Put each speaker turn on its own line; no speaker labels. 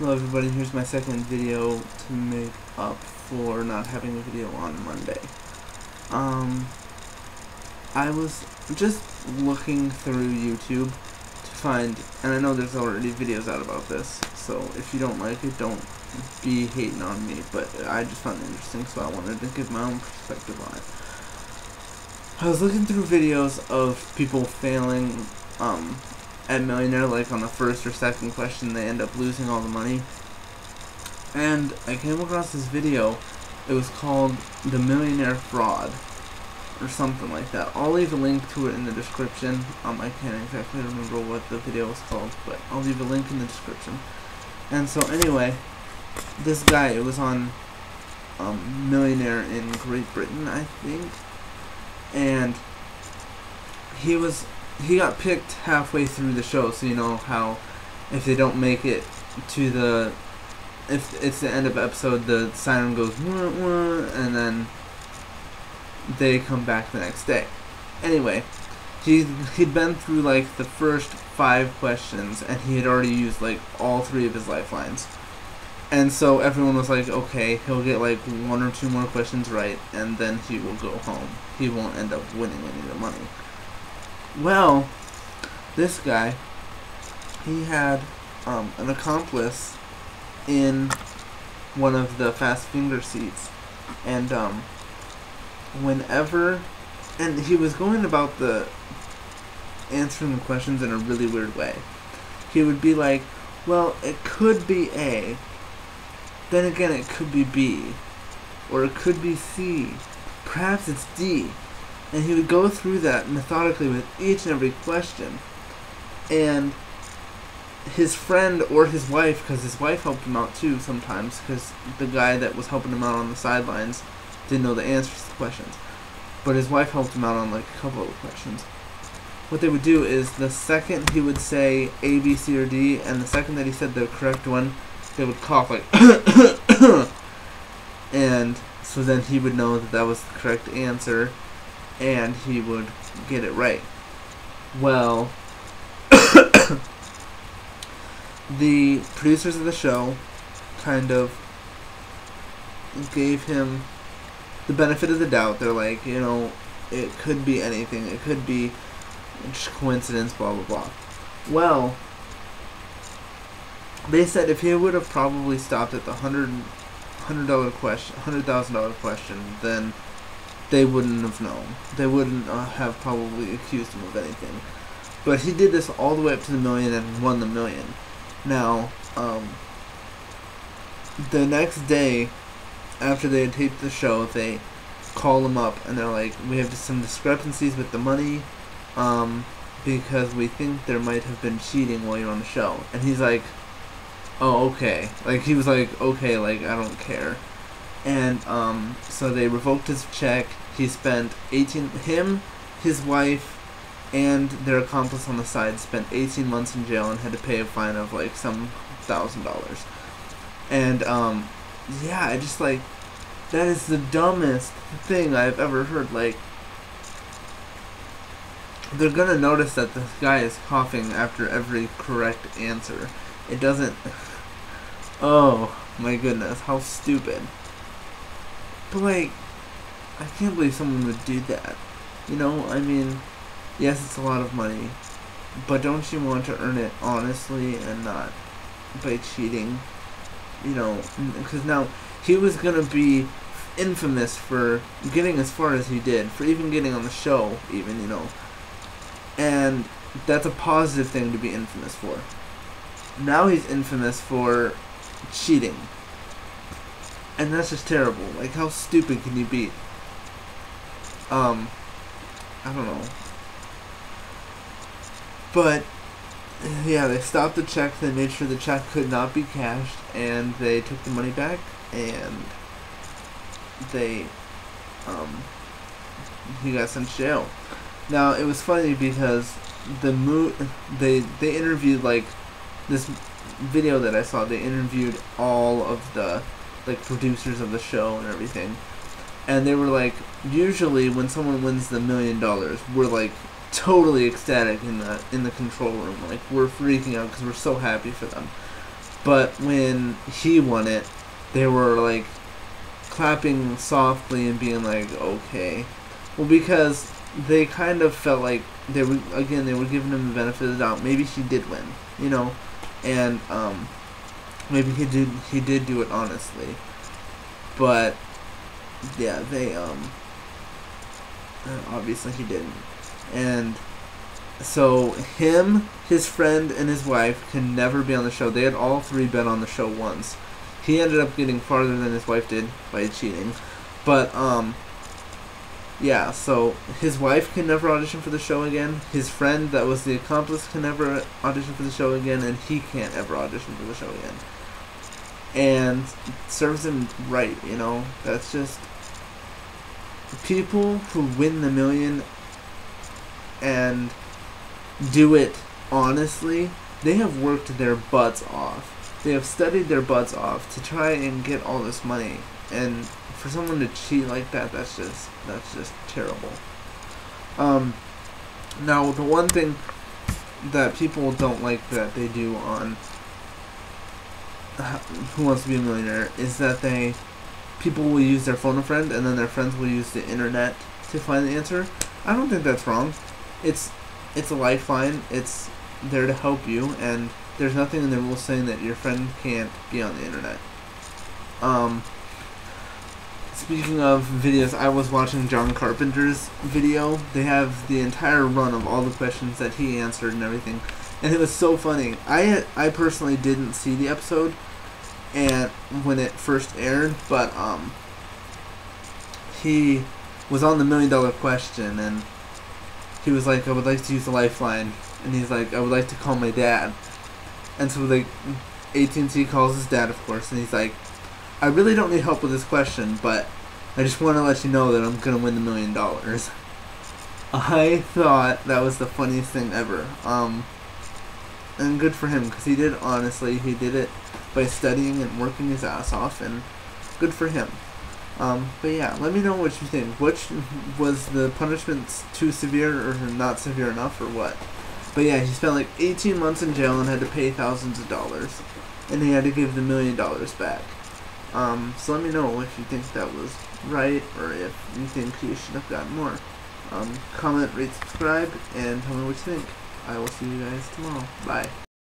Hello everybody, here's my second video to make up for not having a video on Monday. Um, I was just looking through YouTube to find, and I know there's already videos out about this, so if you don't like it, don't be hating on me, but I just found it interesting, so I wanted to give my own perspective on it. I was looking through videos of people failing, um, at Millionaire, like on the first or second question, they end up losing all the money. And I came across this video. It was called The Millionaire Fraud, or something like that. I'll leave a link to it in the description. Um, I can't exactly remember what the video was called, but I'll leave a link in the description. And so anyway, this guy, it was on um, Millionaire in Great Britain, I think. And he was he got picked halfway through the show, so you know how if they don't make it to the if it's the end of episode, the siren goes wah, wah, and then they come back the next day. Anyway, he he'd been through like the first five questions, and he had already used like all three of his lifelines. And so everyone was like, okay, he'll get like one or two more questions right, and then he will go home. He won't end up winning any of the money. Well, this guy, he had um, an accomplice in one of the fast finger seats, and um, whenever, and he was going about the answering the questions in a really weird way. He would be like, well, it could be A, then again it could be B, or it could be C, perhaps it's D and he would go through that methodically with each and every question. And his friend or his wife, because his wife helped him out too sometimes, because the guy that was helping him out on the sidelines didn't know the answers to the questions. But his wife helped him out on like a couple of the questions. What they would do is the second he would say A, B, C, or D, and the second that he said the correct one, they would cough like, and so then he would know that that was the correct answer and he would get it right. Well, the producers of the show kind of gave him the benefit of the doubt. They're like, you know, it could be anything. It could be just coincidence, blah, blah, blah. Well, they said if he would have probably stopped at the hundred hundred dollar question, hundred thousand dollar question, then they wouldn't have known. They wouldn't uh, have probably accused him of anything. But he did this all the way up to the million and won the million. Now, um, the next day, after they had taped the show, they call him up and they're like, "We have some discrepancies with the money, um, because we think there might have been cheating while you're on the show." And he's like, "Oh, okay." Like he was like, "Okay, like I don't care." And um, so they revoked his check he spent 18 him, his wife, and their accomplice on the side spent 18 months in jail and had to pay a fine of like some thousand dollars. And um, yeah, I just like that is the dumbest thing I've ever heard. Like they're gonna notice that this guy is coughing after every correct answer. It doesn't. Oh my goodness, how stupid. But like, I can't believe someone would do that. You know, I mean, yes, it's a lot of money, but don't you want to earn it honestly and not by cheating? You know, because now he was gonna be infamous for getting as far as he did, for even getting on the show, even you know, and that's a positive thing to be infamous for. Now he's infamous for cheating. And that's just terrible. Like, how stupid can you be? Um, I don't know. But, yeah, they stopped the check, they made sure the check could not be cashed, and they took the money back, and they, um, he got sent to jail. Now, it was funny because the mo- they, they interviewed, like, this video that I saw, they interviewed all of the, like, producers of the show and everything and they were like, usually when someone wins the million dollars, we're like totally ecstatic in the in the control room, like we're freaking out because we're so happy for them. But when he won it, they were like clapping softly and being like, okay. Well, because they kind of felt like they were again they were giving him the benefit of the doubt. Maybe he did win, you know, and um, maybe he did he did do it honestly, but yeah, they um, obviously he didn't, and so him, his friend, and his wife can never be on the show. They had all three been on the show once. He ended up getting farther than his wife did by cheating, but um yeah, so his wife can never audition for the show again. His friend that was the accomplice can never audition for the show again, and he can't ever audition for the show again. And serves him right, you know. That's just people who win the million and do it honestly. They have worked their butts off. They have studied their butts off to try and get all this money, and for someone to cheat like that, that's just that's just terrible. Um, now the one thing that people don't like that they do on Who Wants to Be a Millionaire is that they people will use their phone a friend and then their friends will use the internet to find the answer. I don't think that's wrong. It's it's a lifeline. It's there to help you, and there's nothing in the rules saying that your friend can't be on the internet. Um, Speaking of videos, I was watching John Carpenter's video. They have the entire run of all the questions that he answered and everything, and it was so funny. I I personally didn't see the episode, and when it first aired, but um, he was on the million dollar question, and he was like, "I would like to use the lifeline," and he's like, "I would like to call my dad," and so like, AT&T calls his dad, of course, and he's like I really don't need help with this question, but I just want to let you know that I'm to win the million dollars. I thought that was the funniest thing ever. Um, and good for him, because he did, honestly, he did it by studying and working his ass off, and good for him. Um, but yeah, let me know what you think. Which was the punishment too severe or not severe enough, or what? But yeah, he spent like 18 months in jail and had to pay thousands of dollars, and he had to give the million dollars back. Um, so let me know if you think that was right or if you think he should have gotten more. Um, comment, rate, subscribe, and tell me what you think. I will see you guys tomorrow. Bye.